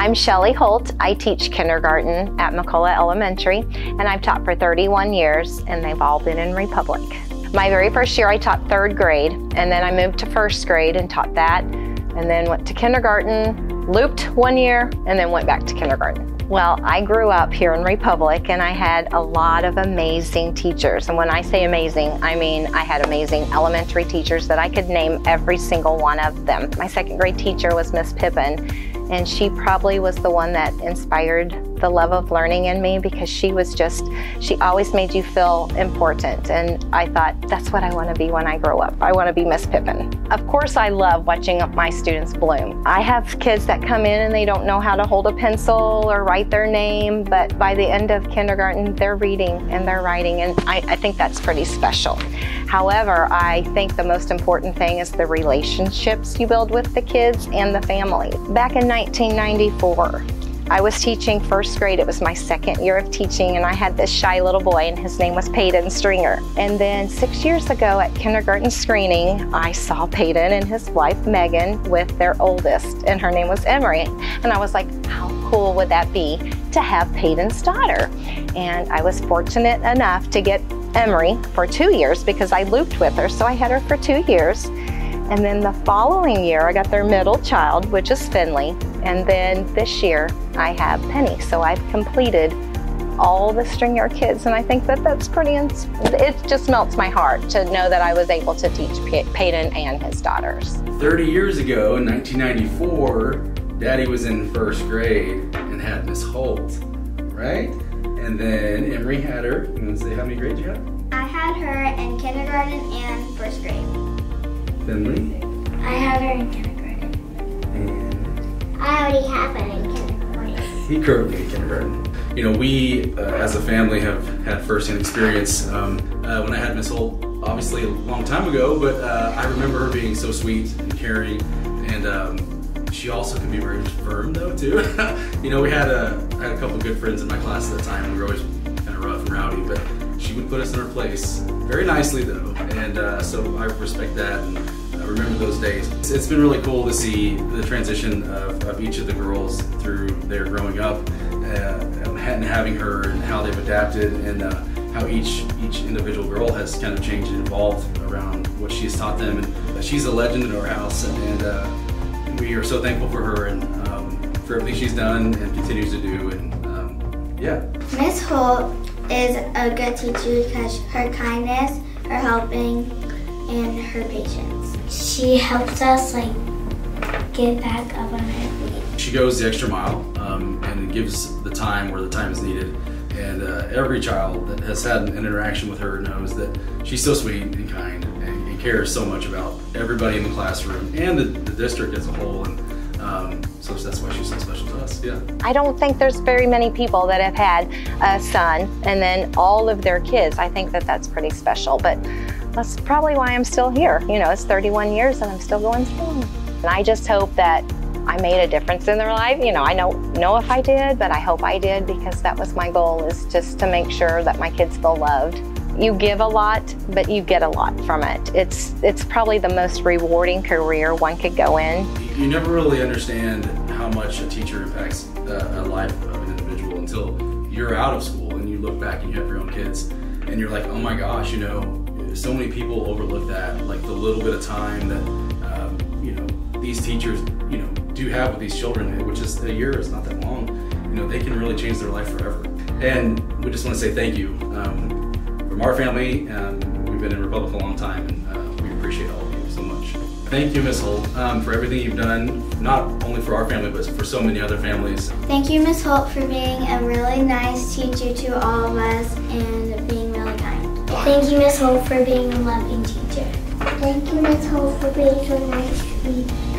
I'm Shelly Holt. I teach kindergarten at McCulloch Elementary, and I've taught for 31 years, and they've all been in Republic. My very first year, I taught third grade, and then I moved to first grade and taught that, and then went to kindergarten, looped one year, and then went back to kindergarten. Well, I grew up here in Republic and I had a lot of amazing teachers. And when I say amazing, I mean I had amazing elementary teachers that I could name every single one of them. My second grade teacher was Miss Pippin and she probably was the one that inspired the love of learning in me because she was just, she always made you feel important. And I thought, that's what I want to be when I grow up. I want to be Miss Pippin. Of course, I love watching my students bloom. I have kids that come in and they don't know how to hold a pencil or write their name, but by the end of kindergarten, they're reading and they're writing, and I, I think that's pretty special. However, I think the most important thing is the relationships you build with the kids and the family. Back in 1994, I was teaching first grade. It was my second year of teaching, and I had this shy little boy, and his name was Paden Stringer. And then six years ago at kindergarten screening, I saw Paden and his wife Megan with their oldest, and her name was Emery. And I was like, how cool would that be to have Paden's daughter? And I was fortunate enough to get Emery for two years because I looped with her, so I had her for two years. And then the following year, I got their middle child, which is Finley. And then this year, I have Penny. So I've completed all the Stringer kids. And I think that that's pretty, it just melts my heart to know that I was able to teach Paden and his daughters. 30 years ago, in 1994, Daddy was in first grade and had Miss Holt, right? And then Emery had her. You want to say how many grades you had? I had her in kindergarten and first grade. Finley? I had her in kindergarten. And I already have her in kindergarten. he currently in kindergarten. You know, we uh, as a family have had firsthand experience. Um, uh, when I had Miss Holt, obviously a long time ago, but uh, I remember her being so sweet and caring, and um, she also can be very firm though too. you know, we had a had a couple good friends in my class at the time. We were always kind of rough and rowdy, but she would put us in our place very nicely though, and uh, so I respect that and I remember those days. It's, it's been really cool to see the transition of, of each of the girls through their growing up uh, and having her and how they've adapted and uh, how each each individual girl has kind of changed and evolved around what she's taught them. And she's a legend in our house, and, and uh, we are so thankful for her and um, for everything she's done and continues to do. And um, yeah. Miss Holt is a good teacher because her kindness, her helping, and her patience. She helps us like get back up on our feet. She goes the extra mile um, and gives the time where the time is needed. And uh, every child that has had an interaction with her knows that she's so sweet and kind and, and cares so much about everybody in the classroom and the, the district as a whole. And um, so that's why she's so special to us, yeah. I don't think there's very many people that have had a son and then all of their kids. I think that that's pretty special, but that's probably why I'm still here. You know, it's 31 years and I'm still going strong. And I just hope that I made a difference in their life. You know, I don't know if I did, but I hope I did because that was my goal is just to make sure that my kids feel loved. You give a lot, but you get a lot from it. It's it's probably the most rewarding career one could go in. You never really understand how much a teacher impacts a life of an individual until you're out of school and you look back and you have your own kids and you're like, oh my gosh, you know, so many people overlook that, like the little bit of time that um, you know these teachers, you know, do have with these children, which is a year, is not that long. You know, they can really change their life forever. And we just want to say thank you um, from our family. Um, we've been in Republic a long time, and uh, we appreciate all of you so much. Thank you, Miss Holt, um, for everything you've done, not only for our family, but for so many other families. Thank you, Miss Holt, for being a really nice teacher to all of us and being really kind. Thank you, Miss Holt, for being a loving teacher. Thank you, Miss Holt, for being so nice to me.